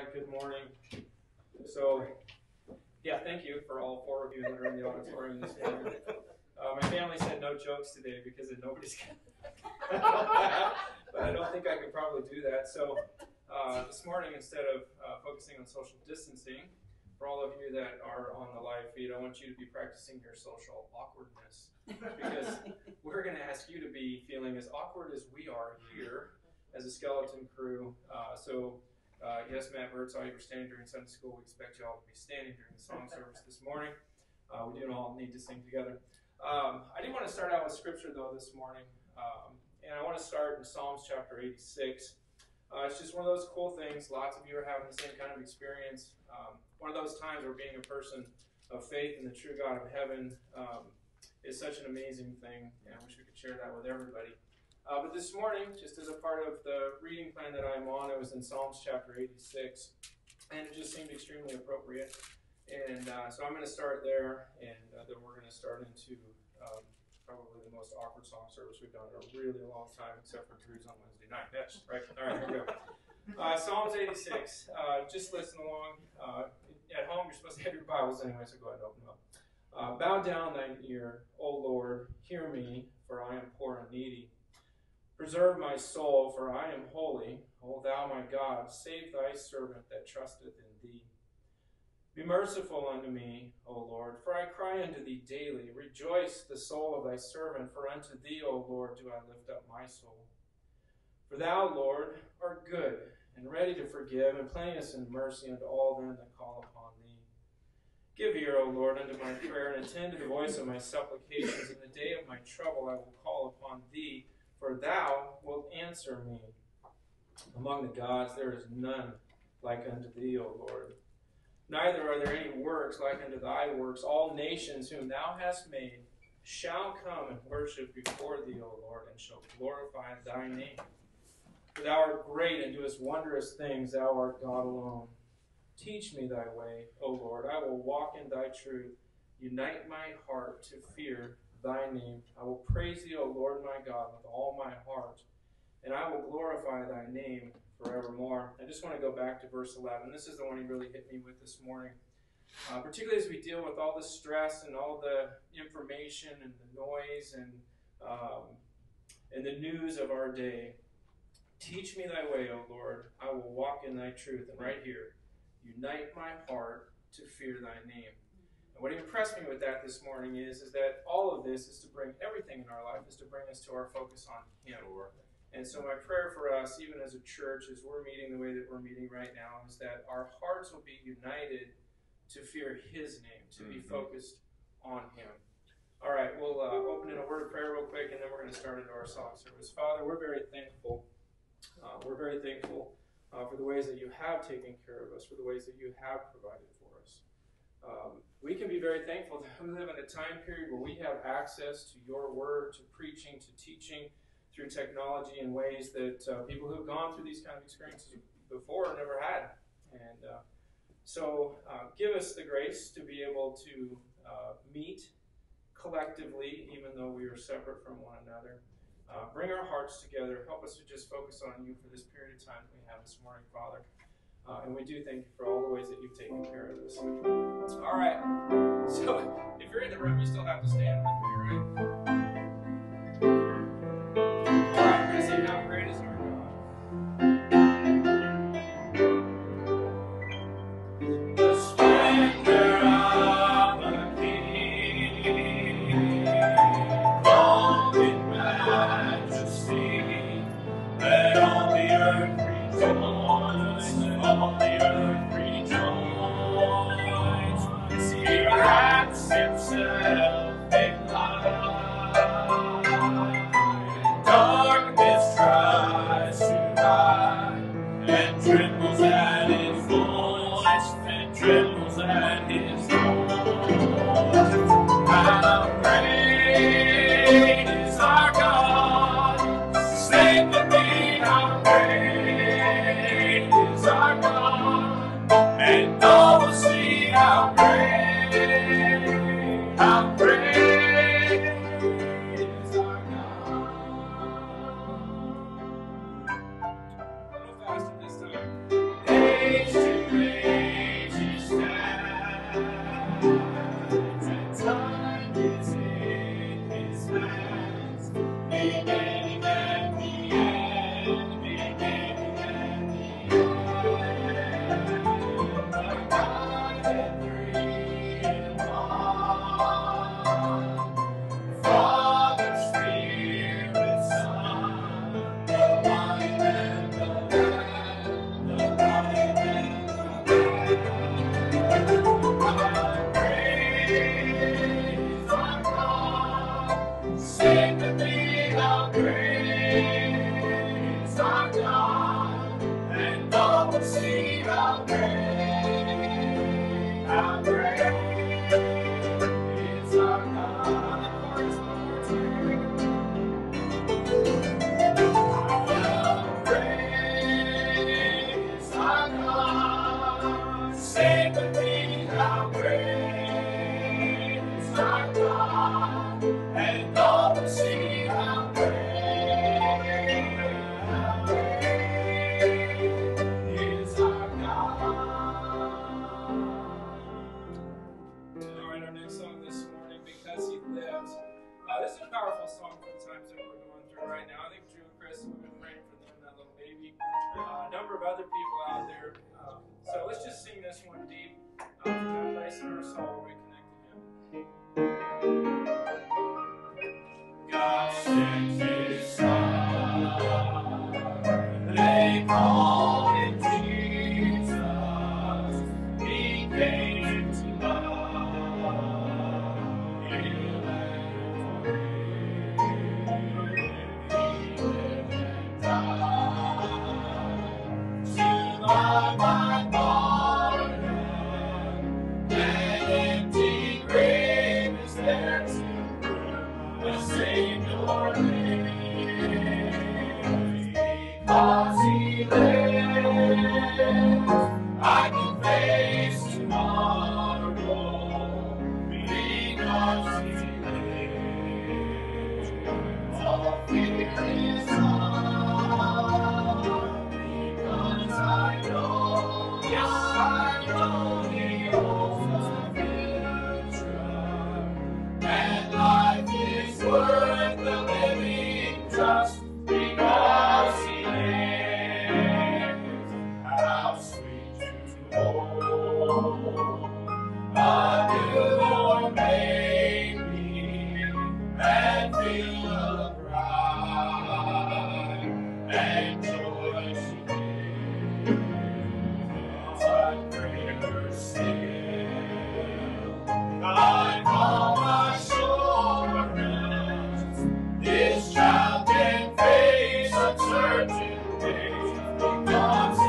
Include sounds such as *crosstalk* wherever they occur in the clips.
right, good morning. So, yeah, thank you for all four of you that are in the auditorium this morning. Uh, my family said no jokes today because nobody's *laughs* but I don't think I could probably do that. So, uh, this morning, instead of uh, focusing on social distancing, for all of you that are on the live feed, I want you to be practicing your social awkwardness because we're going to ask you to be feeling as awkward as we are here as a skeleton crew. Uh, so, uh, yes, Matt saw you were standing during Sunday school. We expect you all to be standing during the song service this morning. Uh, we do all need to sing together. Um, I do want to start out with scripture, though, this morning. Um, and I want to start in Psalms chapter 86. Uh, it's just one of those cool things. Lots of you are having the same kind of experience. Um, one of those times where being a person of faith in the true God of heaven um, is such an amazing thing. And I wish we could share that with everybody. Uh, but this morning, just as a part of the reading plan that I'm on, it was in Psalms chapter 86, and it just seemed extremely appropriate. And uh, so I'm going to start there, and uh, then we're going to start into um, probably the most awkward song service we've done in a really long time, except for Drew's on Wednesday night. That's right? All right, here we go. Uh, Psalms 86. Uh, just listen along. Uh, at home, you're supposed to have your Bibles anyway, so go ahead and open them up. bow down thine ear, O Lord, hear me, for I am poor and needy. Preserve my soul, for I am holy. O thou my God, save thy servant that trusteth in thee. Be merciful unto me, O Lord, for I cry unto thee daily. Rejoice the soul of thy servant, for unto thee, O Lord, do I lift up my soul. For thou, Lord, art good, and ready to forgive, and plenteous in mercy unto all them that call upon thee. Give ear, O Lord, unto my prayer, and attend to the voice of my supplications. In the day of my trouble I will call upon thee for thou wilt answer me. Among the gods there is none like unto thee, O Lord. Neither are there any works like unto thy works. All nations whom thou hast made shall come and worship before thee, O Lord, and shall glorify thy name. For thou art great and doest wondrous things, thou art God alone. Teach me thy way, O Lord. I will walk in thy truth. Unite my heart to fear thy name. I will praise thee, O Lord my God, with all my heart, and I will glorify thy name forevermore. I just want to go back to verse 11. This is the one he really hit me with this morning. Uh, particularly as we deal with all the stress and all the information and the noise and um, and the news of our day. Teach me thy way, O Lord. I will walk in thy truth. And right here, unite my heart to fear thy name. And what impressed me with that this morning is, is that all of this is to bring everything in our life is to bring us to our focus on Him. And so my prayer for us, even as a church, as we're meeting the way that we're meeting right now, is that our hearts will be united to fear His name, to mm-hmm. be focused on Him. All right, we'll uh, open in a word of prayer real quick, and then we're going to start into our song service. Father, we're very thankful. Uh, we're very thankful uh, for the ways that you have taken care of us, for the ways that you have provided for us. Um, we can be very thankful that we live in a time period where we have access to your word, to preaching, to teaching through technology in ways that uh, people who've gone through these kind of experiences before never had. And uh, so uh, give us the grace to be able to uh, meet collectively, even though we are separate from one another. Uh, bring our hearts together. Help us to just focus on you for this period of time that we have this morning, Father. Uh, and we do thank you for all the ways that you've taken care of us. All right. So if you're in the room, you still have to stand with me, right? praise to God's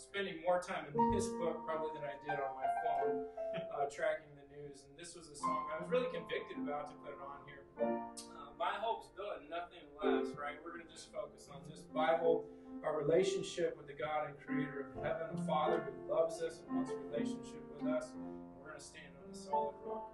spending more time in this book probably than I did on my phone uh, tracking the news. And this was a song I was really convicted about to put it on here. Uh, my hope's built on nothing less, right? We're going to just focus on this Bible, our relationship with the God and Creator of heaven, a Father who loves us and wants a relationship with us. We're going to stand on the solid rock.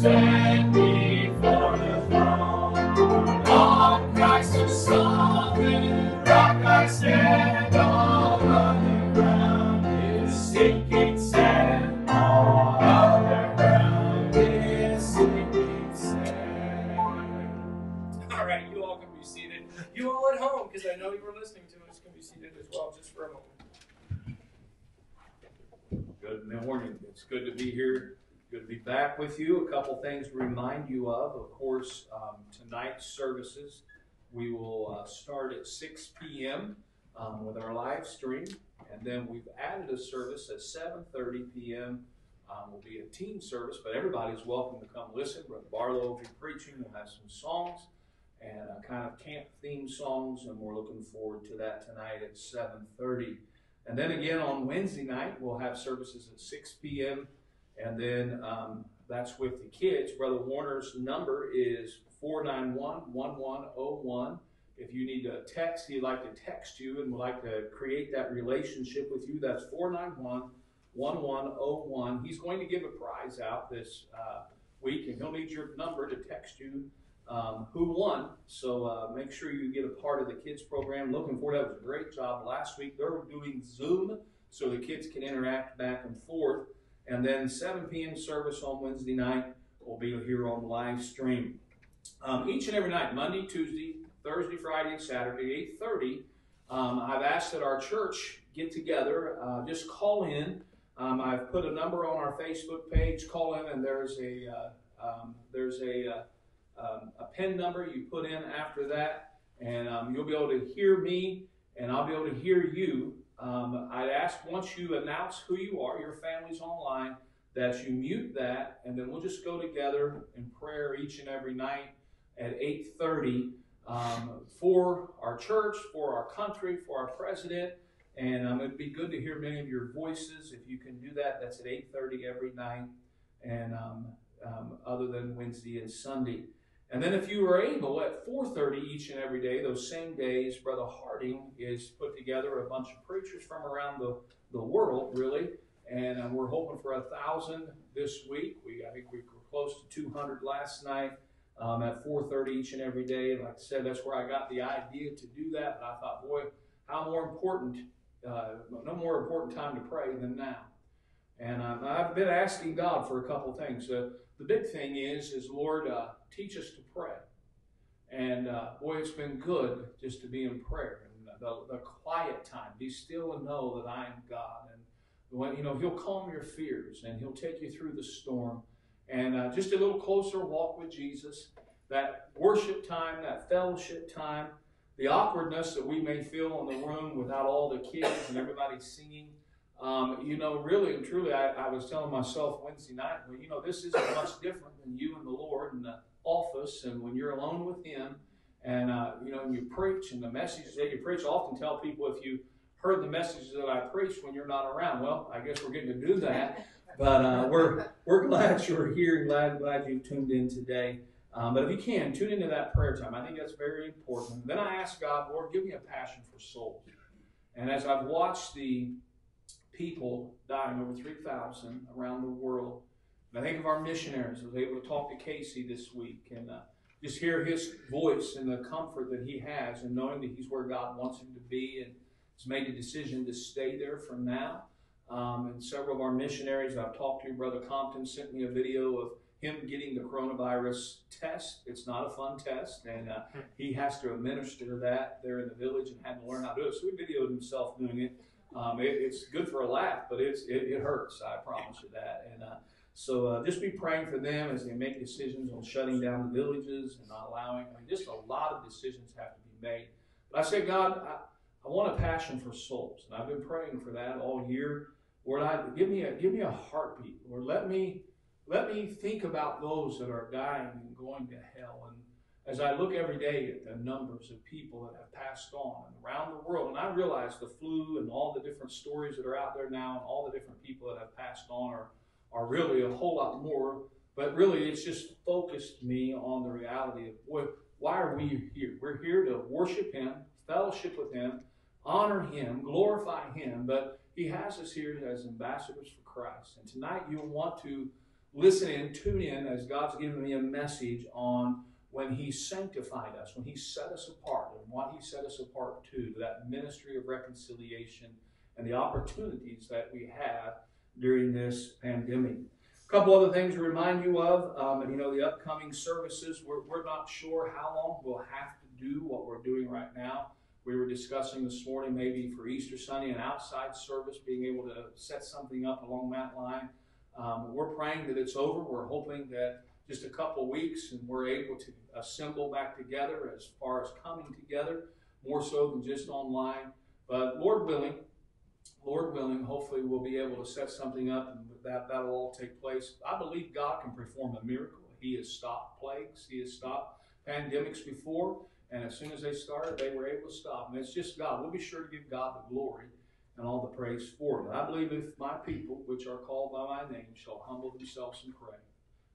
Stand before the throne. Rock I stand, all ground is sinking sand. All ground is sinking sand. All right, you all can be seated. You all at home, because I know you were listening to us, can be seated as well, just for a moment. Good morning. It's good to be here. Good to be back with you. A couple things to remind you of. Of course, um, tonight's services we will uh, start at 6 p.m. Um, with our live stream, and then we've added a service at 7:30 p.m. Um, will be a team service, but everybody's welcome to come listen. Brother Barlow will be preaching. We'll have some songs and uh, kind of camp theme songs, and we're looking forward to that tonight at 7:30. And then again on Wednesday night, we'll have services at 6 p.m. And then um, that's with the kids. Brother Warner's number is 491 1101. If you need to text, he'd like to text you and would like to create that relationship with you. That's 491 1101. He's going to give a prize out this uh, week, and he'll need your number to text you um, who won. So uh, make sure you get a part of the kids program. Looking forward. That was a great job last week. They're doing Zoom so the kids can interact back and forth. And then 7 p.m. service on Wednesday night will be here on live stream. Um, each and every night, Monday, Tuesday, Thursday, Friday, and Saturday, 8:30. Um, I've asked that our church get together. Uh, just call in. Um, I've put a number on our Facebook page. Call in, and there's a uh, um, there's a uh, um, a PIN number you put in after that, and um, you'll be able to hear me, and I'll be able to hear you. Um, I'd ask once you announce who you are, your family's online, that you mute that, and then we'll just go together in prayer each and every night at 8:30 um, for our church, for our country, for our president. And um, it'd be good to hear many of your voices. If you can do that, that's at 8:30 every night, and um, um, other than Wednesday and Sunday. And then if you are able, at 4.30 each and every day, those same days, Brother Harding is put together a bunch of preachers from around the, the world, really. And uh, we're hoping for a thousand this week. We I think we were close to 200 last night um, at 4.30 each and every day. Like I said, that's where I got the idea to do that. But I thought, boy, how more important, uh, no more important time to pray than now. And um, I've been asking God for a couple things. Uh, the big thing is, is Lord, uh, teach us to pray. And uh, boy, it's been good just to be in prayer and the, the quiet time. Be still and know that I am God. And when you know, He'll calm your fears and He'll take you through the storm. And uh, just a little closer walk with Jesus. That worship time, that fellowship time, the awkwardness that we may feel in the room without all the kids and everybody singing. Um, you know, really and truly, I, I, was telling myself Wednesday night, well, you know, this isn't much different than you and the Lord in the office and when you're alone with Him. And, uh, you know, and you preach and the messages that you preach, I often tell people if you heard the messages that I preach when you're not around, well, I guess we're getting to do that. *laughs* But uh, we're, we're glad you're here glad, glad you tuned in today. Um, but if you can, tune into that prayer time. I think that's very important. Then I ask God, Lord, give me a passion for souls. And as I've watched the people dying, over 3,000 around the world. And I think of our missionaries. I was able to talk to Casey this week and uh, just hear his voice and the comfort that he has and knowing that he's where God wants him to be and has made a decision to stay there from now. Um, and several of our missionaries I've talked to, Brother Compton sent me a video of him getting the coronavirus test. It's not a fun test, and uh, he has to administer that there in the village and had to learn how to do it. So he videoed himself doing it. Um, it, it's good for a laugh, but it's it, it hurts. I promise you that. And uh, so uh, just be praying for them as they make decisions on shutting down the villages and not allowing. I mean, just a lot of decisions have to be made. But I say, God, I, I want a passion for souls, and I've been praying for that all year. Lord, I, give me a give me a heartbeat. Lord, let me let me think about those that are dying and going to hell and as I look every day at the numbers of people that have passed on around the world, and I realize the flu and all the different stories that are out there now, and all the different people that have passed on are, are really a whole lot more. But really, it's just focused me on the reality of what, why are we here? We're here to worship Him, fellowship with Him, honor Him, glorify Him. But He has us here as ambassadors for Christ. And tonight you'll want to listen in, tune in, as God's given me a message on when He sanctified us, when He set us apart, and what He set us apart to, that ministry of reconciliation and the opportunities that we have during this pandemic. A couple other things to remind you of. Um, and you know, the upcoming services, we're, we're not sure how long we'll have to do what we're doing right now. We were discussing this morning maybe for Easter Sunday, an outside service, being able to set something up along that line. Um, we're praying that it's over. We're hoping that just a couple weeks and we're able to assemble back together as far as coming together, more so than just online. But Lord willing, Lord willing, hopefully we'll be able to set something up and that, that'll all take place. I believe God can perform a miracle. He has stopped plagues, He has stopped pandemics before, and as soon as they started, they were able to stop. And it's just God. We'll be sure to give God the glory and all the praise for it. I believe if my people, which are called by my name, shall humble themselves and pray.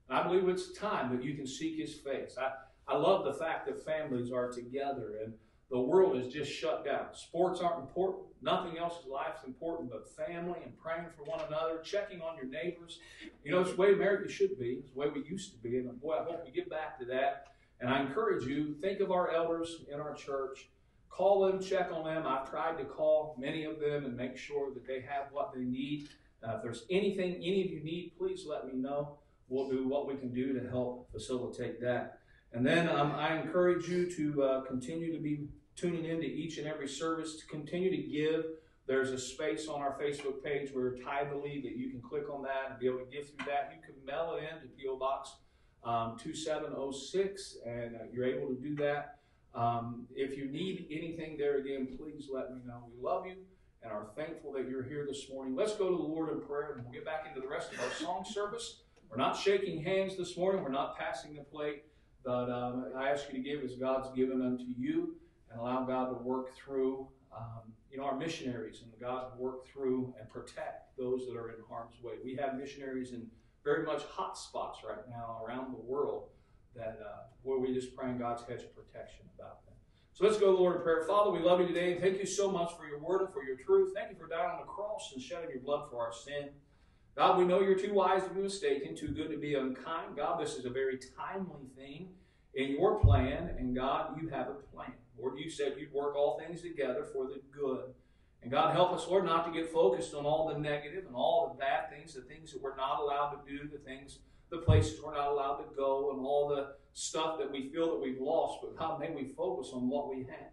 And I believe it's time that you can seek His face. I, I love the fact that families are together and the world is just shut down. Sports aren't important. Nothing else in life is important but family and praying for one another, checking on your neighbors. You know, it's the way America should be. It's the way we used to be. And boy, I hope we get back to that. And I encourage you, think of our elders in our church. Call them, check on them. I've tried to call many of them and make sure that they have what they need. Uh, if there's anything any of you need, please let me know. We'll do what we can do to help facilitate that. And then um, I encourage you to uh, continue to be tuning into each and every service, to continue to give. There's a space on our Facebook page where Tithely that you can click on that and be able to give through that. You can mail it in to P.O. Box um, 2706, and uh, you're able to do that. Um, if you need anything there again, please let me know. We love you and are thankful that you're here this morning. Let's go to the Lord in prayer and we'll get back into the rest of our song service. We're not shaking hands this morning, we're not passing the plate, but um, I ask you to give as God's given unto you and allow God to work through. Um, you know, our missionaries and God to work through and protect those that are in harm's way. We have missionaries in very much hot spots right now around the world that uh, where we just praying God's hedge of protection about them. So let's go, Lord, in prayer. Father, we love you today. Thank you so much for your word and for your truth. Thank you for dying on the cross and shedding your blood for our sin. God, we know you're too wise to be mistaken, too good to be unkind. God, this is a very timely thing in your plan, and God, you have a plan. Lord, you said you'd work all things together for the good and God help us, Lord, not to get focused on all the negative and all the bad things, the things that we're not allowed to do, the things, the places we're not allowed to go, and all the stuff that we feel that we've lost. But God, may we focus on what we have.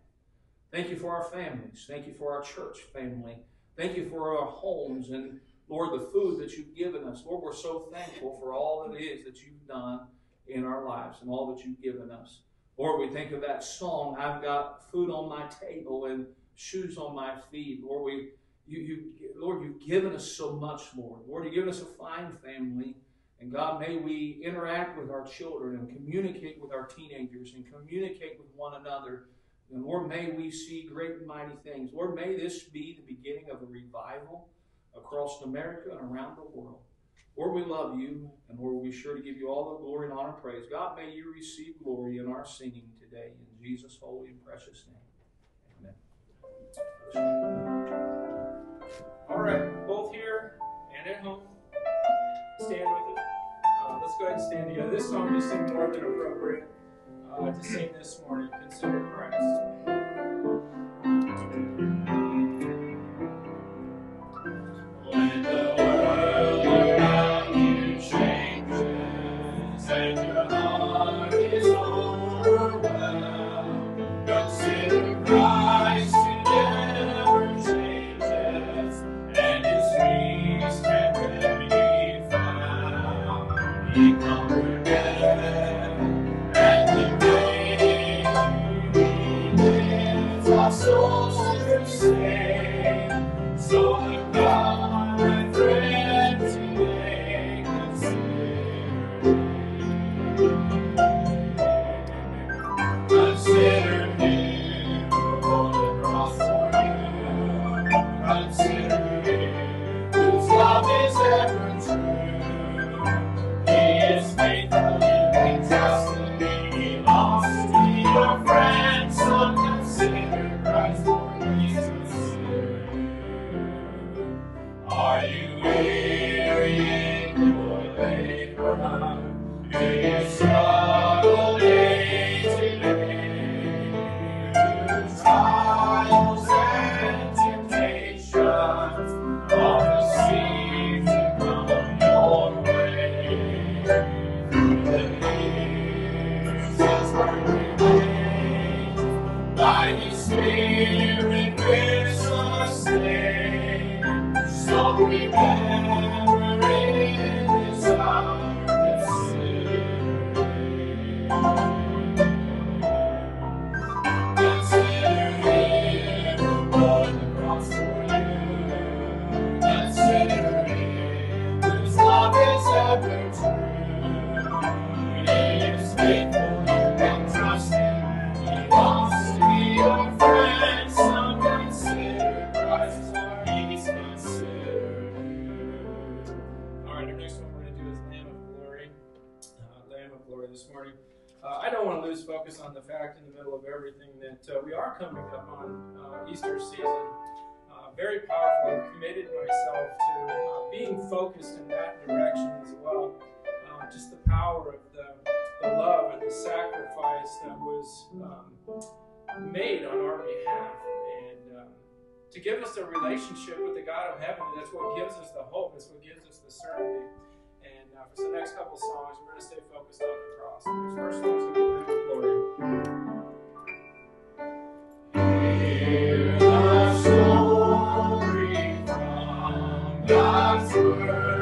Thank you for our families. Thank you for our church family. Thank you for our homes and, Lord, the food that you've given us. Lord, we're so thankful for all that it is that you've done in our lives and all that you've given us. Lord, we think of that song, I've got food on my table and shoes on my feet. Lord, we, you, you, Lord, you've given us so much, Lord. Lord, you've given us a fine family. And God, may we interact with our children and communicate with our teenagers and communicate with one another. And Lord, may we see great and mighty things. Lord, may this be the beginning of a revival across America and around the world. Lord, we love you, and Lord, we'll be sure to give you all the glory and honor and praise. God, may you receive glory in our singing today. In Jesus' holy and precious name. Amen. All right, both here and at home, stand with us. Uh, let's go ahead and stand together. This song just seemed more than appropriate uh, to sing this morning. Consider Christ. coming up on uh, Easter season, uh, very powerful and committed myself to uh, being focused in that direction as well. Um, just the power of the, the, love and the sacrifice that was um, made on our behalf. And um, to give us a relationship with the God of heaven, that's what gives us the hope, that's what gives us the certainty. And uh, for the next couple songs, we're going to stay focused on the cross. The first one's going to be Glory. Hear the story from God's word.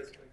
Now.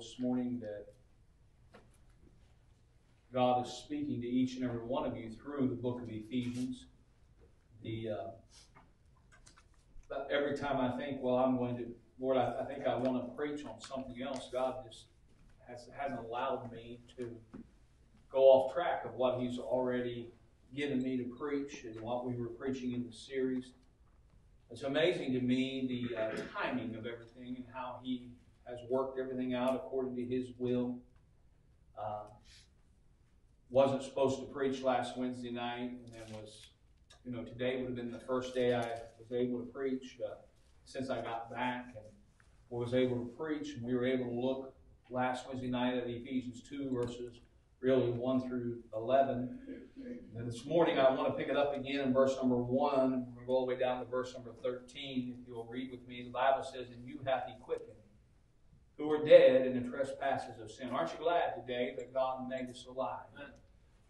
This morning that God is speaking to each and every one of you through the book of Ephesians. The uh, every time I think, well, I'm going to, Lord, I, I think I want to preach on something else. God just has, hasn't allowed me to go off track of what He's already given me to preach and what we were preaching in the series. It's amazing to me the uh, timing of everything and how He has worked everything out according to His will. Uh, wasn't supposed to preach last Wednesday night, and then was, you know, today would have been the first day I was able to preach uh, since I got back, and was able to preach, and we were able to look last Wednesday night at Ephesians 2 verses really 1 through 11. And this morning I want to pick it up again in verse number 1. We're going to go all the way down to verse number 13. If you'll read with me, the Bible says, And you hath he quickened, who were dead in the trespasses of sin. Aren't you glad today that God made us alive?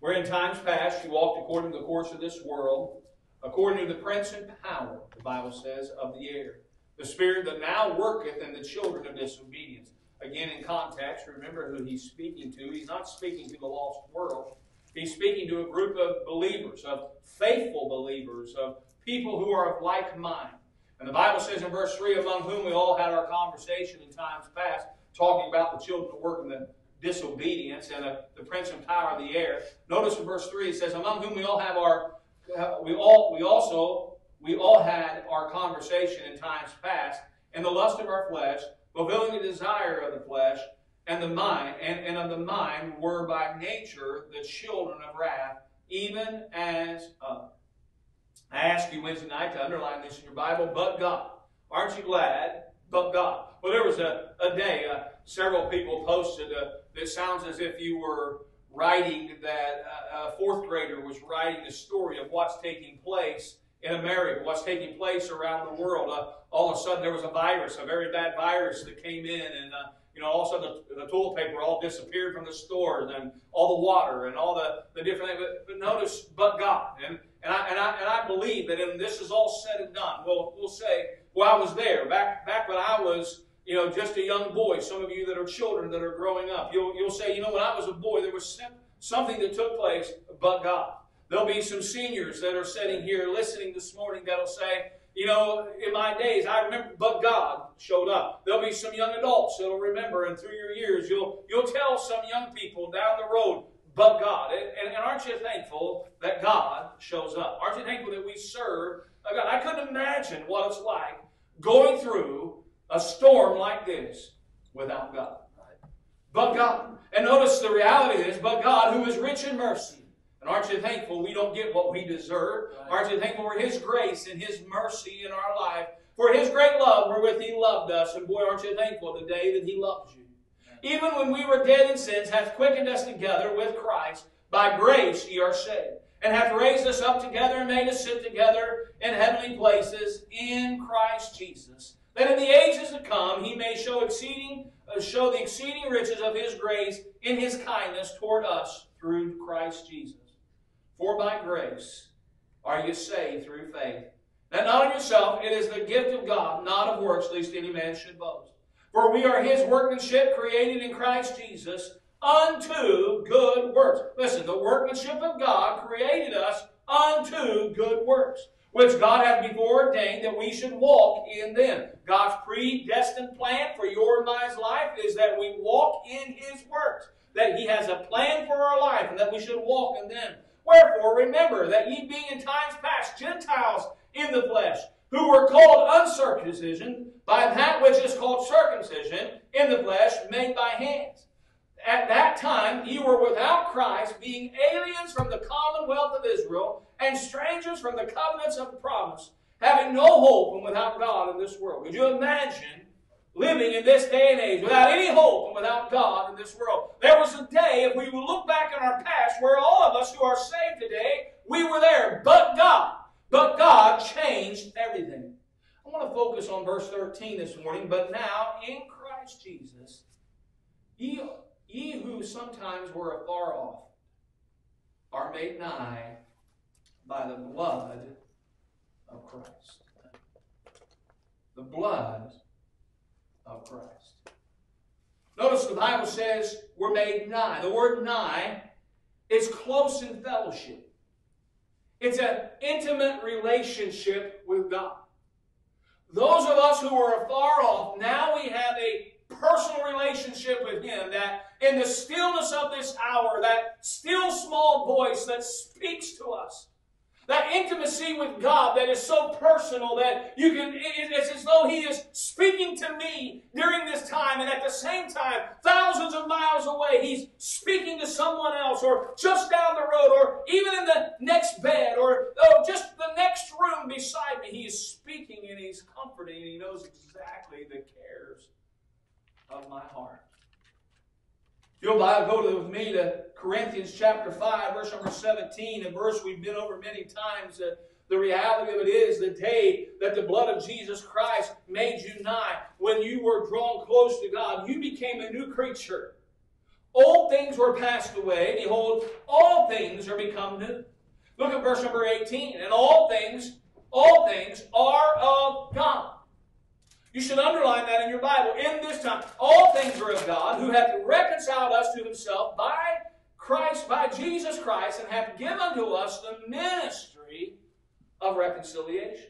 Where in times past you walked according to the course of this world, according to the prince and power, the Bible says, of the air, the spirit that now worketh in the children of disobedience. Again, in context, remember who he's speaking to. He's not speaking to the lost world. He's speaking to a group of believers, of faithful believers, of people who are of like mind. And the Bible says in verse 3, among whom we all had our conversation in times past, talking about the children of work and the disobedience and the, the prince and power of the air. Notice in verse 3 it says, among whom we all have our, we all, we also, we all had our conversation in times past, in the lust of our flesh, fulfilling the desire of the flesh and the mind, and, and of the mind were by nature the children of wrath, even as uh, I asked you Wednesday night to underline this in your Bible, but God. Aren't you glad? But God. Well, there was a, a day, uh, several people posted uh, that sounds as if you were writing that uh, a fourth grader was writing the story of what's taking place in America, what's taking place around the world. Uh, all of a sudden, there was a virus, a very bad virus that came in, and uh, you know, all of a sudden the, the, toilet paper all disappeared from the stores, and all the water, and all the, the different things. But, but notice, but God, and and I, and I and I believe that when this is all said and done, we'll we'll say, well, I was there back back when I was. You know, just a young boy. Some of you that are children that are growing up, you'll, you'll say, you know, when I was a boy, there was something that took place, but God. There'll be some seniors that are sitting here listening this morning that'll say, you know, in my days, I remember, but God showed up. There'll be some young adults that'll remember, and through your years, you'll you'll tell some young people down the road, but God. And, and, and aren't you thankful that God shows up? Aren't you thankful that we serve a God? I couldn't imagine what it's like going through a storm like this without God. But God. And notice the reality is, but God, who is rich in mercy and aren't you thankful we don't get what we deserve? Right. Aren't you thankful for His grace and His mercy in our life? For His great love wherewith He loved us. And boy, aren't you thankful today that He loves you? Even when we were dead in sins, hath quickened us together with Christ. By grace ye are saved. And hath raised us up together and made us sit together in heavenly places in Christ Jesus. That in the ages to come he may show exceeding, uh, show the exceeding riches of his grace in his kindness toward us through Christ Jesus. For by grace are you saved through faith. That not of yourself, it is the gift of God, not of works, lest any man should boast. For we are his workmanship, created in Christ Jesus, unto good works. Listen, the workmanship of God created us unto good works, which God hath before ordained that we should walk in them. God's predestined plan for your and my life is that we walk in his works, that he has a plan for our life, and that we should walk in them. Wherefore, remember that ye being in times past Gentiles in the flesh, who were called uncircumcision by that which is called circumcision in the flesh made by hands. At that time ye were without Christ, being aliens from the commonwealth of Israel, and strangers from the covenants of promise, having no hope and without God in this world. Could you imagine living in this day and age without any hope and without God in this world. There was a day, if we look back in our past, where all of us who are saved today, we were there, but God. But God changed everything. I want to focus on verse 13 this morning, but now in Christ Jesus, ye, ye who sometimes were afar off are made nigh by the blood of Christ. The blood of Christ. Notice the Bible says we're made nigh. The word nigh is close in fellowship. It's an intimate relationship with God. Those of us who were afar off, now we have a personal relationship with Him that in the stillness of this hour, that still small voice that speaks to us, that intimacy with God that is so personal that you can, it's as though He is speaking to me during this time, and at the same time, thousands of miles away, He's speaking to someone else, or just down the road, or even in the next bed, or oh, just the next room beside me. He is speaking and He's comforting, and He knows exactly the cares of my heart. You'll go to, with me to Corinthians chapter 5, verse number 17, a verse we've been over many times. Uh, the reality of it is the day that the blood of Jesus Christ made you nigh, when you were drawn close to God, you became a new creature. Old things were passed away. Behold, all things are become new. Look at verse number 18. And all things, all things are of God you should underline that in your Bible. In this time, all things are of God, who hath reconciled us to himself by Christ, by Jesus Christ, and hath given to us the ministry of reconciliation.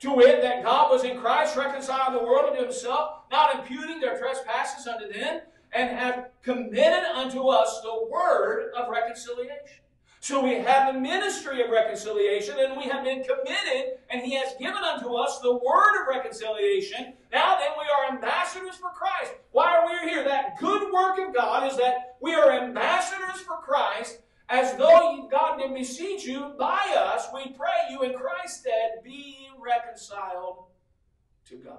To wit, that God was in Christ reconciling the world unto himself, not imputing their trespasses unto them, and hath committed unto us the word of reconciliation. So we have the ministry of reconciliation, and we have been committed, and He has given unto us the word of reconciliation. Now then, we are ambassadors for Christ. Why are we here? That good work of God is that we are ambassadors for Christ, as though God did beseech you by us. We pray you in Christ's stead, be reconciled to God.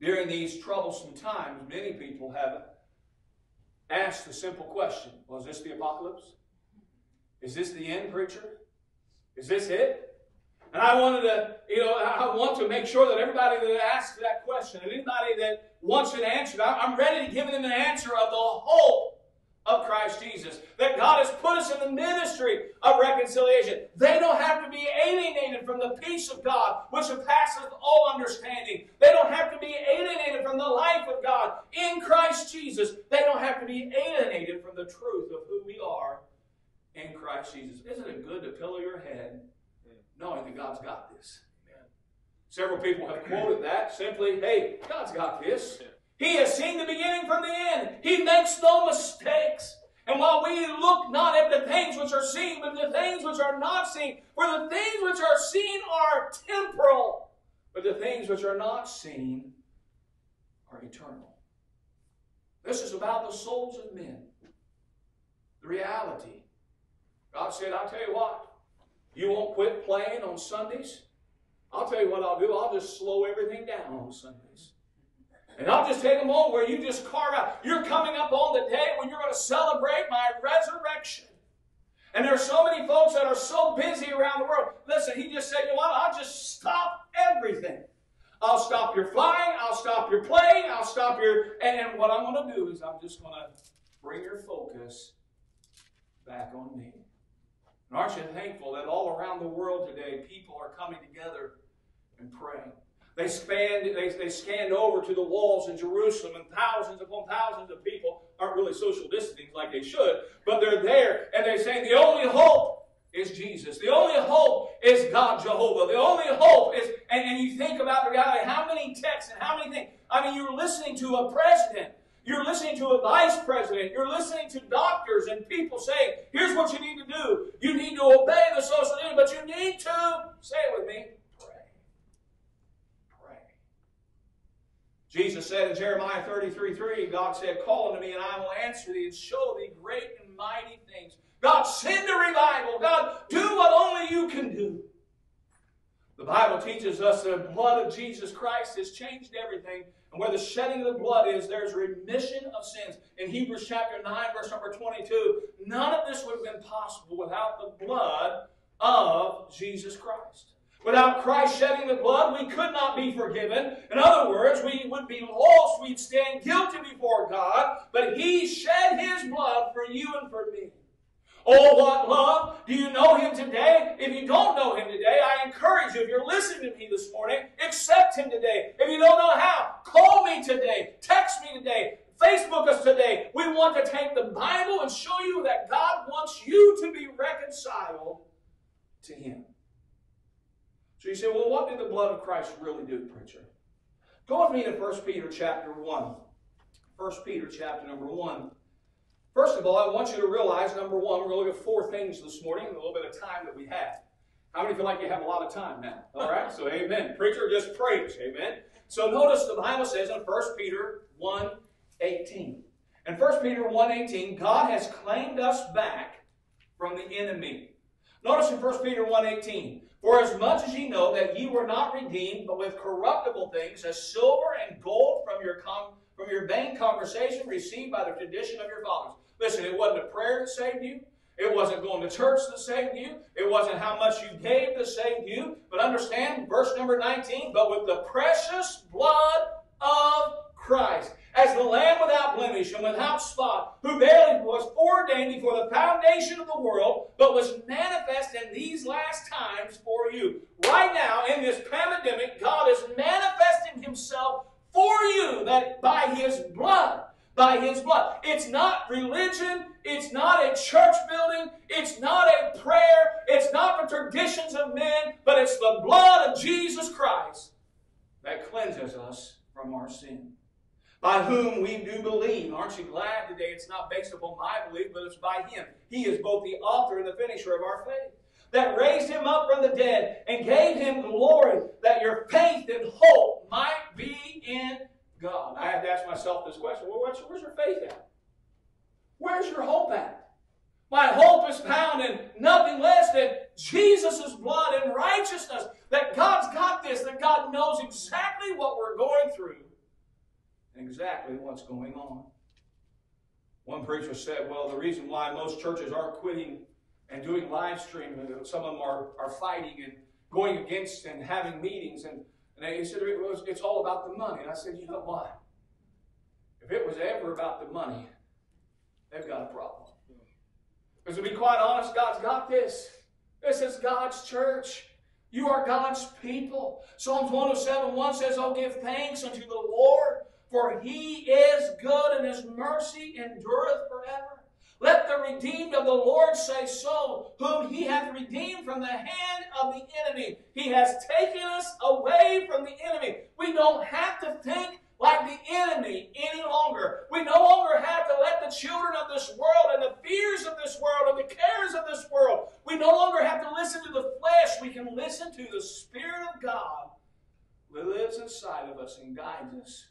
During these troublesome times, many people have asked the simple question Was this the apocalypse? Is this the end, preacher? Is this it? And I wanted to, you know, I want to make sure that everybody that asks that question, and anybody that wants an answer, I'm ready to give them an answer of the hope of Christ Jesus. That God has put us in the ministry of reconciliation. They don't have to be alienated from the peace of God, which surpasses all understanding. They don't have to be alienated from the life of God in Christ Jesus. They don't have to be alienated from the truth of who we are in Christ Jesus. Isn't it good to pillow your head knowing that God's got this? Amen. Several people have quoted that simply, hey, God's got this. He has seen the beginning from the end. He makes no mistakes. And while we look not at the things which are seen, but the things which are not seen, for the things which are seen are temporal, but the things which are not seen are eternal. This is about the souls of men. The reality God said, I'll tell you what, you won't quit playing on Sundays. I'll tell you what I'll do. I'll just slow everything down on Sundays. And I'll just take a moment where you just carve out. You're coming up on the day when you're going to celebrate my resurrection. And there are so many folks that are so busy around the world. Listen, he just said, you know what? I'll just stop everything. I'll stop your flying. I'll stop your playing. I'll stop your. And what I'm going to do is I'm just going to bring your focus back on me. And aren't you thankful that all around the world today, people are coming together and praying? They, spanned, they, they scanned over to the walls in Jerusalem, and thousands upon thousands of people aren't really social distancing like they should, but they're there, and they're saying the only hope is Jesus. The only hope is God Jehovah. The only hope is, and, and you think about the reality, how many texts and how many things. I mean, you're listening to a president you're listening to a vice president. You're listening to doctors and people saying, here's what you need to do. You need to obey the social distancing, but you need to, say it with me, pray. Pray. Jesus said in Jeremiah 33 3, God said, Call unto me, and I will answer thee and show thee great and mighty things. God, send a revival. God, do what only you can do. The Bible teaches us that the blood of Jesus Christ has changed everything. And where the shedding of the blood is, there's remission of sins. In Hebrews chapter 9, verse number 22, none of this would have been possible without the blood of Jesus Christ. Without Christ shedding the blood, we could not be forgiven. In other words, we would be lost. We'd stand guilty before God. But He shed His blood for you and for me. Oh, what love! Do you know Him today? If you don't know Him today, I encourage you, if you're listening to me this morning, accept Him today. If you don't know how, call me today, text me today, Facebook us today. We want to take the Bible and show you that God wants you to be reconciled to Him. So you say, well, what did the blood of Christ really do, preacher? Go with me to 1 Peter chapter 1. 1 Peter chapter number 1. First of all, I want you to realize, number one, we're going to look at four things this morning in a little bit of time that we have. How many feel like you have a lot of time now? All right, so *laughs* amen. Preacher, just preach. Amen. So notice the Bible says in 1 Peter 1 18. In 1 Peter 1 18, God has claimed us back from the enemy. Notice in 1 Peter 1 18, for as much as ye know that ye were not redeemed, but with corruptible things, as silver and gold from your com- from your vain conversation received by the tradition of your fathers. Listen, it wasn't a prayer that saved you. It wasn't going to church that saved you. It wasn't how much you gave that saved you. But understand, verse number 19, but with the precious blood of Christ, as the Lamb without blemish and without spot, who verily was foreordained before the foundation of the world, but was manifest in these last times for you. Right now, in this pandemic, God is manifesting Himself for you that by His blood, by His blood. It's not religion. It's not a church building. It's not a prayer. It's not the traditions of men, but it's the blood of Jesus Christ that cleanses us from our sin. By whom we do believe. Aren't you glad today it's not based upon my belief, but it's by Him? He is both the author and the finisher of our faith. That raised Him up from the dead and gave Him glory, that your faith and hope might be in God. I have to ask myself this question well, where's, where's your faith at? Where's your hope at? My hope is found in nothing less than Jesus' blood and righteousness. That God's got this, that God knows exactly what we're going through and exactly what's going on. One preacher said, well, the reason why most churches aren't quitting and doing live streaming, some of them are, are fighting and going against and having meetings. And, and he said, it was, it's all about the money. And I said, you know what? If it was ever about the money, they've got a problem. Because to be quite honest, God's got this. This is God's church. You are God's people. Psalms 107 1 says, Oh, give thanks unto the Lord, for he is good and his mercy endureth forever. Let the redeemed of the Lord say so, whom he hath redeemed from the hand of the enemy. He has taken us away from the enemy. We don't have to think like the enemy any longer. We no longer have to let the children of this world and the fears of this world and the cares of this world, we no longer have to listen to the flesh. We can listen to the Spirit of God that lives inside of us and guides us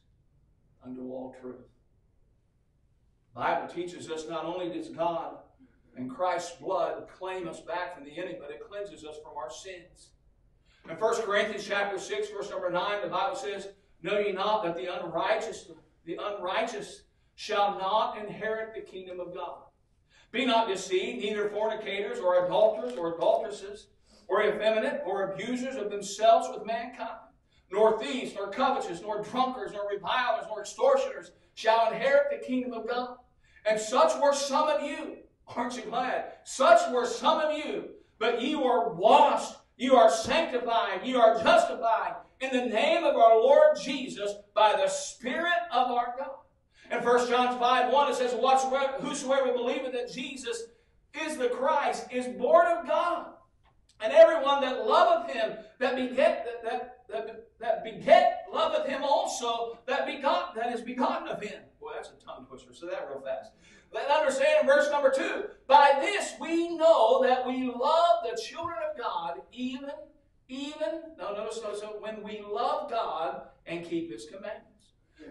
unto all truth. Bible teaches us not only does God and Christ's blood claim us back from the enemy, but it cleanses us from our sins. In 1 Corinthians chapter 6, verse number 9, the Bible says, Know ye not that the unrighteous, the unrighteous shall not inherit the kingdom of God? Be not deceived, neither fornicators, or adulterers, or adulteresses, or effeminate, or abusers of themselves with mankind, nor thieves, nor covetous, nor drunkards, nor revilers, nor extortioners shall inherit the kingdom of God. And such were some of you. Aren't you glad? Such were some of you. But you are washed, you are sanctified, you are justified in the name of our Lord Jesus by the Spirit of our God. In 1 John 5 1, it says, Whosoever believeth that Jesus is the Christ is born of God. And everyone that loveth him, that beget, that, that, that, that beget, loveth him also, that begot, that is begotten of him. Boy, that's a tongue twister. Say that real fast. Let understand verse number two. By this we know that we love the children of God, even, even, no, notice, notice, when we love God and keep his commandments.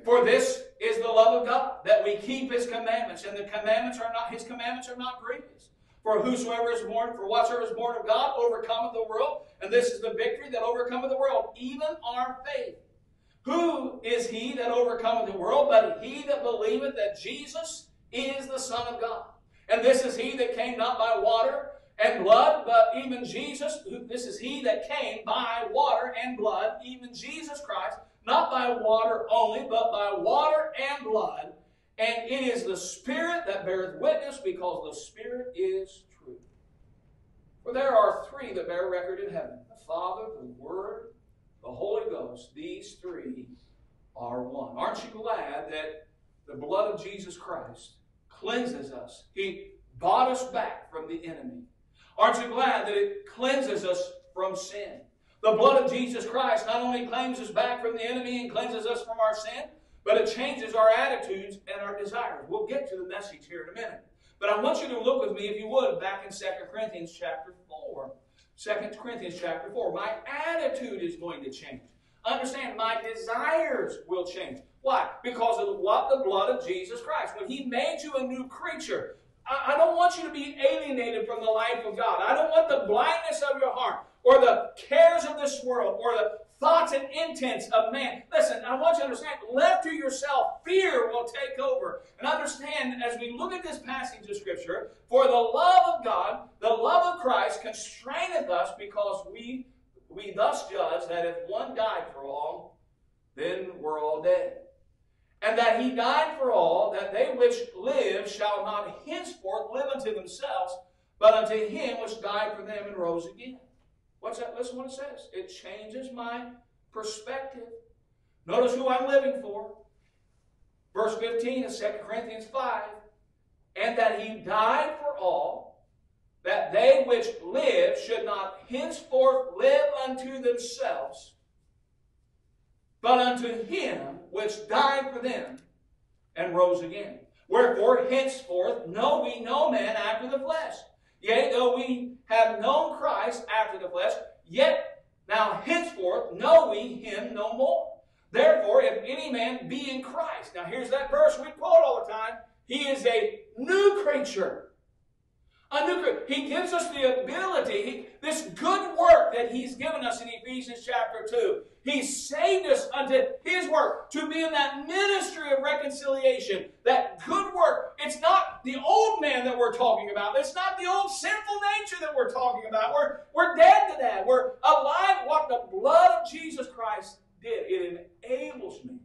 For this is the love of God, that we keep his commandments, and the commandments are not, his commandments are not grievous. For whosoever is born, for whatsoever is born of God overcometh the world, and this is the victory that overcometh the world, even our faith. Who is he that overcometh the world, but he that believeth that Jesus is the Son of God? And this is he that came not by water and blood, but even Jesus, this is he that came by water and blood, even Jesus Christ, not by water only, but by water and blood. And it is the Spirit that beareth witness, because the Spirit is true. For there are three that bear record in heaven the Father, the Word, the Holy Ghost. These three are one. Aren't you glad that the blood of Jesus Christ cleanses us? He bought us back from the enemy. Aren't you glad that it cleanses us from sin? The blood of Jesus Christ not only claims us back from the enemy and cleanses us from our sin, but it changes our attitudes and our desires. We'll get to the message here in a minute. But I want you to look with me, if you would, back in 2 Corinthians chapter 4. 2 Corinthians chapter 4. My attitude is going to change. Understand, my desires will change. Why? Because of what the blood of Jesus Christ. When He made you a new creature, I, I don't want you to be alienated from the life of God. I don't want the blindness of your heart or the cares of this world or the thoughts and intents of man. Listen, I want you to understand, left to yourself, fear will take over. And understand, as we look at this passage of Scripture, for the love of God, the love of Christ constraineth us because we, we thus judge that if one died for all, then we're all dead. And that he died for all, that they which live shall not henceforth live unto themselves, but unto him which died for them and rose again. What's that? Listen what it says. It changes my perspective. Notice who I'm living for. Verse 15 of 2 Corinthians 5. And that he died for all, that they which live should not henceforth live unto themselves, but unto him which died for them and rose again. Wherefore, henceforth know we no man after the flesh. Yea, though we have known Christ after the flesh, yet now henceforth know we him no more. Therefore, if any man be in Christ, now here's that verse we quote all the time, he is a new creature. A new creature. He gives us the ability, he, this good work that he's given us in Ephesians chapter 2. He saved us unto his work to be in that ministry of reconciliation, that good work. It's not the old man that we're talking about. It's not the old sinful nature that we're talking about. We're, we're dead to that. We're alive what the blood of Jesus Christ did. It enables me.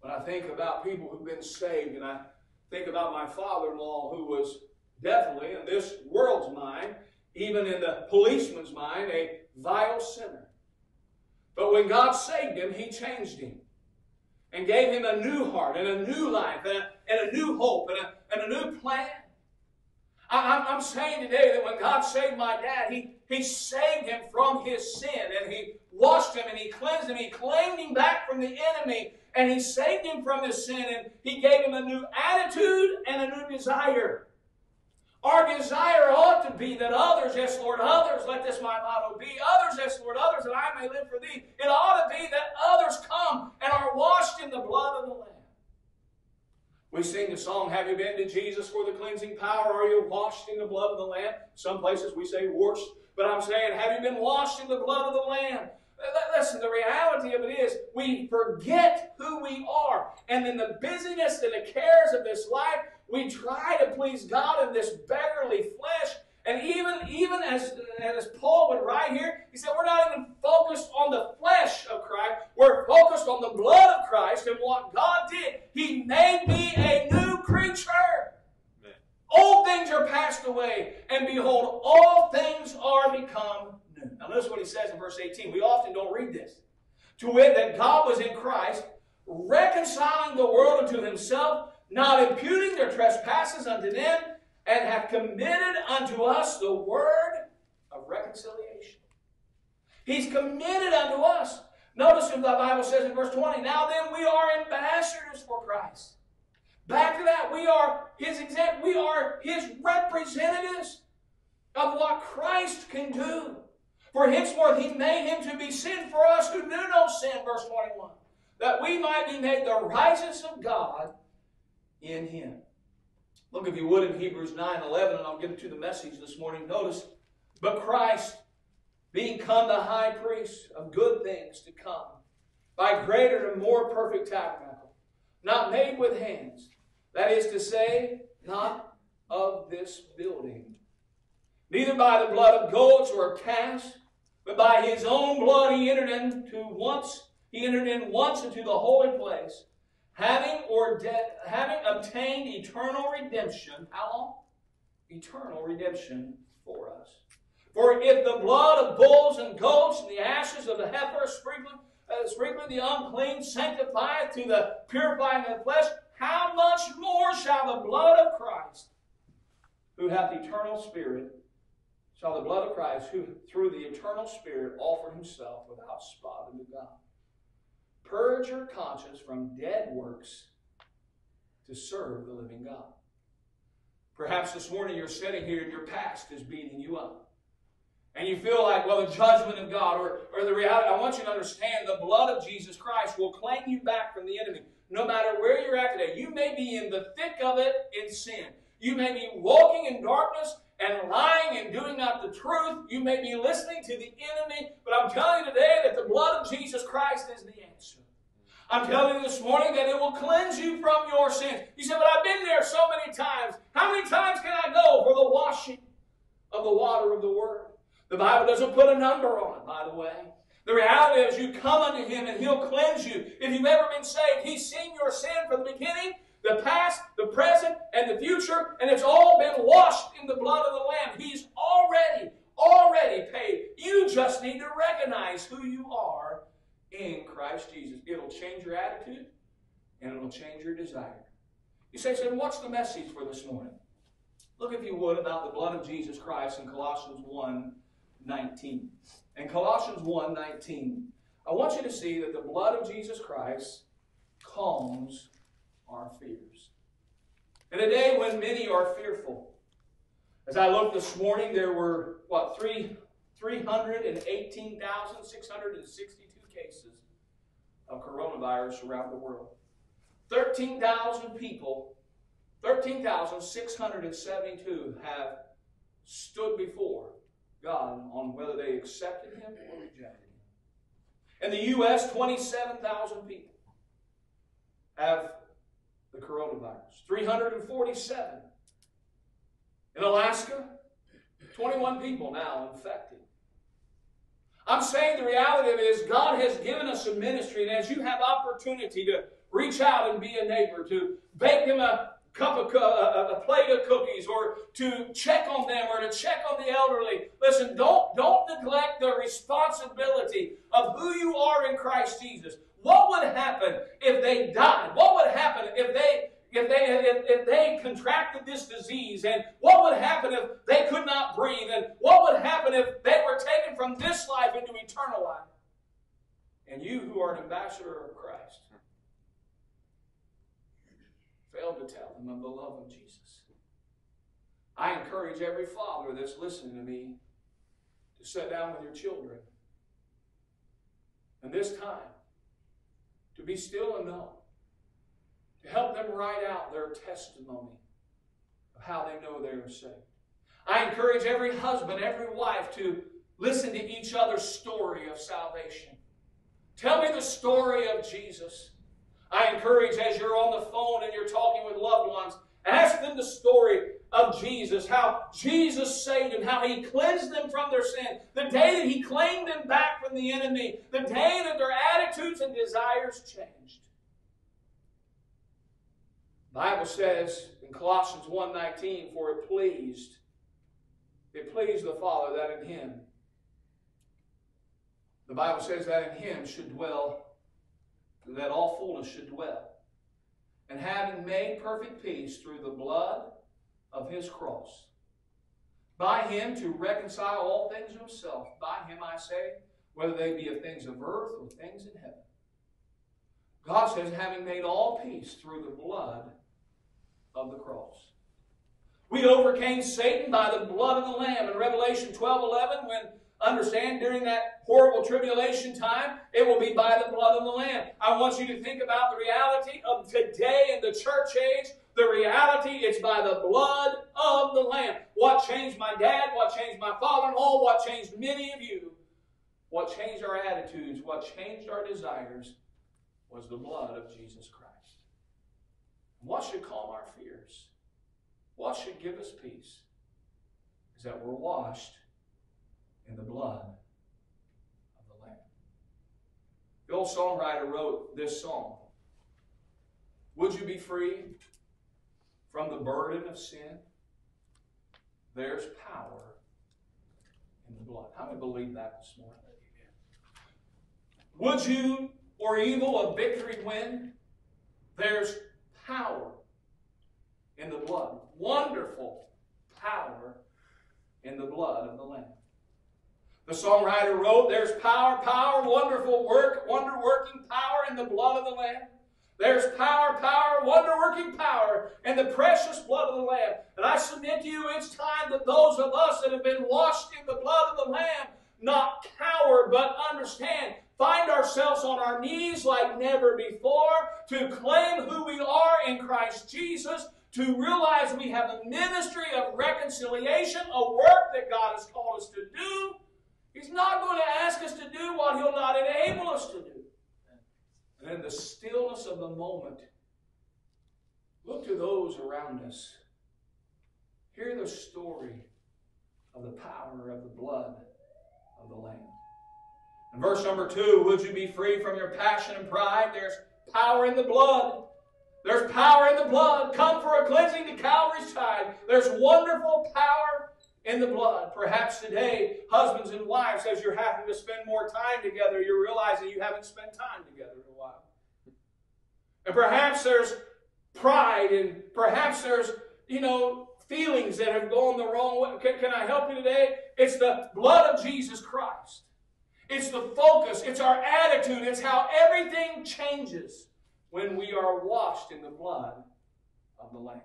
When I think about people who've been saved, and I think about my father in law who was definitely, in this world's mind, even in the policeman's mind, a vile sinner. But when God saved him, He changed him and gave him a new heart and a new life and a, and a new hope and a, and a new plan. I, I'm saying today that when God saved my dad, he, he saved him from his sin and He washed him and He cleansed him. He claimed him back from the enemy and He saved him from his sin and He gave him a new attitude and a new desire. Our desire ought to be that others, yes, Lord, others, let this my motto be, others, yes, Lord, others, that I may live for thee. It ought to be that others come and are washed in the blood of the Lamb. We sing the song, Have you been to Jesus for the cleansing power? Are you washed in the blood of the Lamb? Some places we say washed, but I'm saying, Have you been washed in the blood of the Lamb? Listen, the reality of it is we forget who we are. And in the busyness and the cares of this life, we try to please God in this beggarly flesh. And even, even as, as Paul would write here, he said, we're not even focused on the flesh of Christ. We're focused on the blood of Christ and what God did. He made me a new creature. Amen. All things are passed away, and behold, all things are become new. Now, notice what he says in verse 18. We often don't read this. To wit, that God was in Christ, reconciling the world unto himself, not imputing their trespasses unto them, and have committed unto us the word of reconciliation. He's committed unto us. Notice what the Bible says in verse 20. Now then, we are ambassadors for Christ. Back to that, we are his example. We are his representatives of what Christ can do. For henceforth he made him to be sin for us who knew no sin, verse 21, that we might be made the righteousness of God in him. Look, if you would, in Hebrews 9 11, and I'll get to the message this morning. Notice, but Christ, being come the high priest of good things to come, by greater and more perfect tabernacle, not made with hands, that is to say, not of this building. Neither by the blood of goats or calves, but by his own blood he entered into once, he entered in once into the holy place, having or having obtained eternal redemption. How long? Eternal redemption for us. For if the blood of bulls and goats and the ashes of the heifer sprinkling, uh, sprinkling the unclean sanctifieth to the purifying of the flesh, how much more shall the blood of Christ, who hath eternal spirit, shall the blood of Christ, who through the eternal Spirit offered himself without spot unto God, purge your conscience from dead works to serve the living God. Perhaps this morning you're sitting here and your past is beating you up. And you feel like, well, the judgment of God or, or the reality, I want you to understand the blood of Jesus Christ will claim you back from the enemy. No matter where you're at today, you may be in the thick of it in sin. You may be walking in darkness and lying and doing not the truth. You may be listening to the enemy, but I'm telling you today that the blood of Jesus Christ is the answer. I'm telling you this morning that it will cleanse you from your sins. You said, but I've been there so many times. How many times can I go for the washing of the water of the Word? The Bible doesn't put a number on it, by the way. The reality is you come unto Him and He'll cleanse you. If you've ever been saved, He's seen your sin from the beginning the past, the present, and the future, and it's all been washed in the blood of the Lamb. He's already, already paid. You just need to recognize who you are in Christ Jesus. It'll change your attitude, and it'll change your desire. You say, so what's the message for this morning? Look, if you would, about the blood of Jesus Christ in Colossians 1 19. In Colossians 1 19, I want you to see that the blood of Jesus Christ calms our fears. In a day when many are fearful, as I looked this morning, there were, what, three, 318,662 cases of coronavirus around the world. 13,000 people, 13,672 have stood before God on whether they accepted Him or rejected Him. In the U.S., 27,000 people have the coronavirus. 347. In Alaska, 21 people now infected. I'm saying the reality of it is God has given us a ministry, and as you have opportunity to reach out and be a neighbor, to bake them a cup of a, a plate of cookies, or to check on them, or to check on the elderly. Listen, don't don't neglect the responsibility of who you are in Christ Jesus. What would happen if they died? What would happen if they if they if, if they contracted this disease? And what would happen if they could not breathe? And what would happen if they were taken from this life into eternal life? And you who are an ambassador of christ failed to tell them of the love of jesus. I encourage every father that's listening to me to sit down with your children. And this time to be still and know, to help them write out their testimony of how they know they are saved. I encourage every husband, every wife to listen to each other's story of salvation. Tell me the story of Jesus. I encourage as you're on the phone and you're talking with loved ones, ask them the story of Jesus, how Jesus saved them, how he cleansed them from their sin, the day that he claimed them back from the enemy, the day that their attitudes and desires changed. The Bible says in Colossians 1:19, for it pleased, it pleased the Father that in him, the Bible says that in him should dwell, that all fullness should dwell. And having made perfect peace through the blood of his cross. By him to reconcile all things to himself. By him, I say, whether they be of things of earth or things in heaven. God says, having made all peace through the blood of the cross. We overcame Satan by the blood of the Lamb. In Revelation 12 11, when understand during that horrible tribulation time, it will be by the blood of the Lamb. I want you to think about the reality of today in the church age the reality, it's by the blood of the Lamb. What changed my dad, what changed my father in law, what changed many of you, what changed our attitudes, what changed our desires was the blood of Jesus Christ. What should calm our fears? What should give us peace is that we're washed in the blood of the Lamb. The old songwriter wrote this song Would you be free from the burden of sin? There's power in the blood. How many believe that this morning? Would you or evil a victory win? There's power in the blood. Wonderful power in the blood of the Lamb. The songwriter wrote, There's power, power, wonderful work, wonder working power in the blood of the Lamb. There's power, power, wonder working power in the precious blood of the Lamb. And I submit to you, it's time that those of us that have been washed in the blood of the Lamb not cower, but understand, find ourselves on our knees like never before to claim who we are in Christ Jesus, to realize we have a ministry of reconciliation, a work that God has called us to do. He's not going to ask us to do what He'll not enable us to do. And in the stillness of the moment, look to those around us. Hear the story of the power of the blood of the Lamb. In verse number two, would you be free from your passion and pride? There's power in the blood. There's power in the blood. Come for a cleansing to Calvary's side. There's wonderful power in the blood. Perhaps today, husbands and wives, as you're having to spend more time together, you're realizing you haven't spent time together in a while. And perhaps there's pride, and perhaps there's, you know, feelings that have gone the wrong way. Can, can I help you today? It's the blood of Jesus Christ. It's the focus, it's our attitude, it's how everything changes when we are washed in the blood of the Lamb.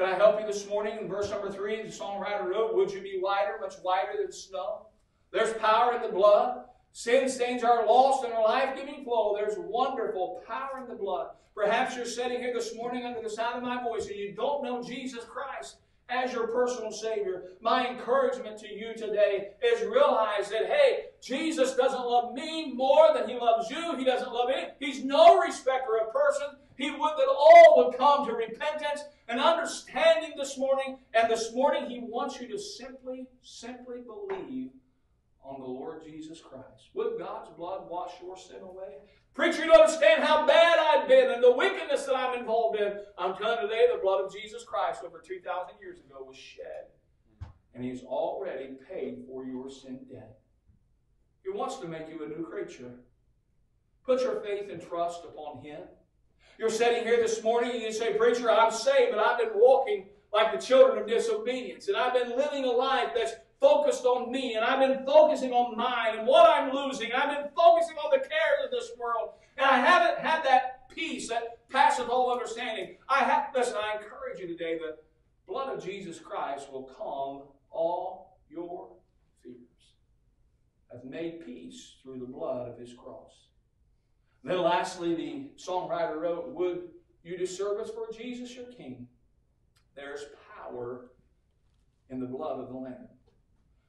Can I help you this morning? In verse number three, the songwriter wrote, Would you be whiter, much whiter than snow? There's power in the blood. Sin stains are lost in our life giving flow. There's wonderful power in the blood. Perhaps you're sitting here this morning under the sound of my voice and you don't know Jesus Christ as your personal Savior. My encouragement to you today is realize that, hey, Jesus doesn't love me more than He loves you. He doesn't love any. He's no respecter of person. He would that all would come to repentance and understanding this morning. And this morning, He wants you to simply, simply believe on the Lord Jesus Christ. Would God's blood wash your sin away? Preacher, you don't understand how bad I've been and the wickedness that I'm involved in. I'm telling you today, the blood of Jesus Christ over 2,000 years ago was shed. And He's already paid for your sin debt. He wants to make you a new creature. Put your faith and trust upon Him. You're sitting here this morning and you say, Preacher, I'm saved, but I've been walking like the children of disobedience. And I've been living a life that's focused on me and I've been focusing on mine and what I'm losing. I've been focusing on the cares of this world. And I haven't had that peace that passeth all understanding. I have listen, I encourage you today the blood of Jesus Christ will calm all your fears. I've made peace through the blood of his cross. Then lastly, the songwriter wrote, Would you do service for Jesus your King? There's power in the blood of the Lamb.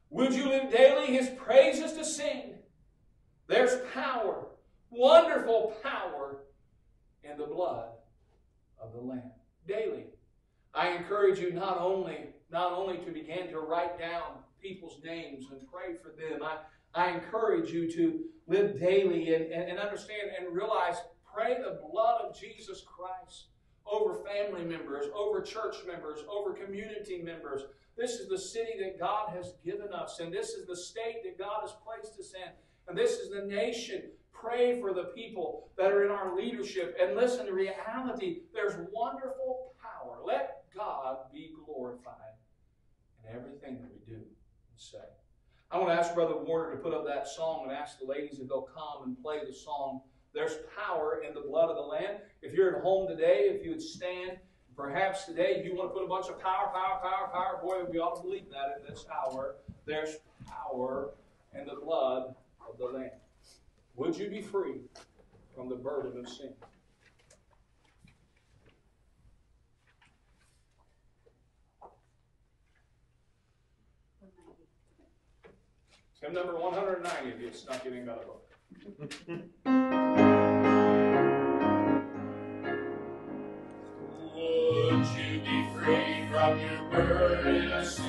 Would you live daily his praises to sing? There's power, wonderful power in the blood of the Lamb. Daily. I encourage you not only, not only to begin to write down people's names and pray for them. I, I encourage you to live daily and, and, and understand and realize, pray the blood of Jesus Christ over family members, over church members, over community members. This is the city that God has given us, and this is the state that God has placed us in, and this is the nation. Pray for the people that are in our leadership. And listen, the reality, there's wonderful power. Let God be glorified in everything that we do and say. I want to ask Brother Warner to put up that song and ask the ladies if they'll come and play the song. There's power in the blood of the Lamb. If you're at home today, if you would stand, perhaps today you want to put a bunch of power, power, power, power. Boy, we ought to believe that in this hour. There's power in the blood of the Lamb. Would you be free from the burden of sin? hymn number 109 if it's not getting out book. Would you be free from your burden of sin?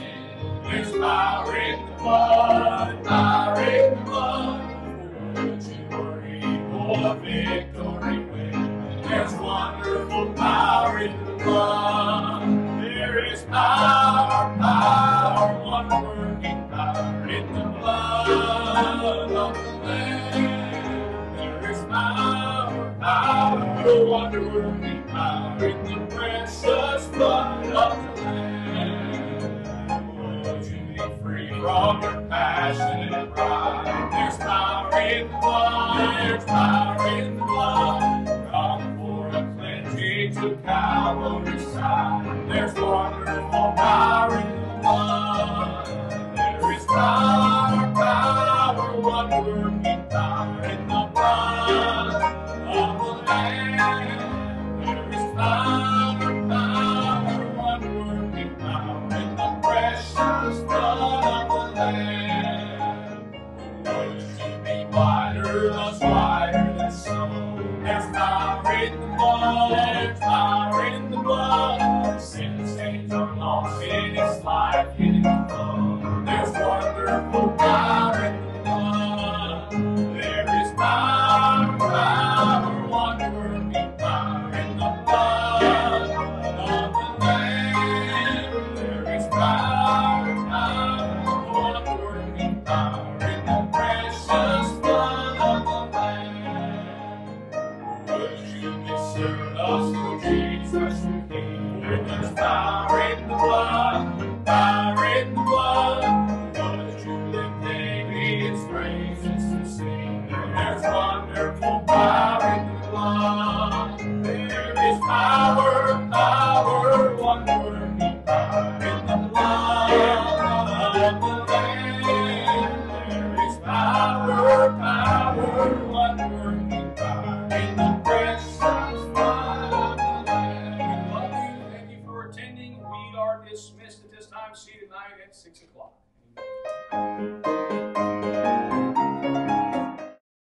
It's power in the blood, power in the blood. Would you worry equal victory win? There's wonderful power in the blood. There is power, power, wonderful. wandering power in the precious blood of the Lamb. Be free from passion and pride? There's power in the blood. There's power.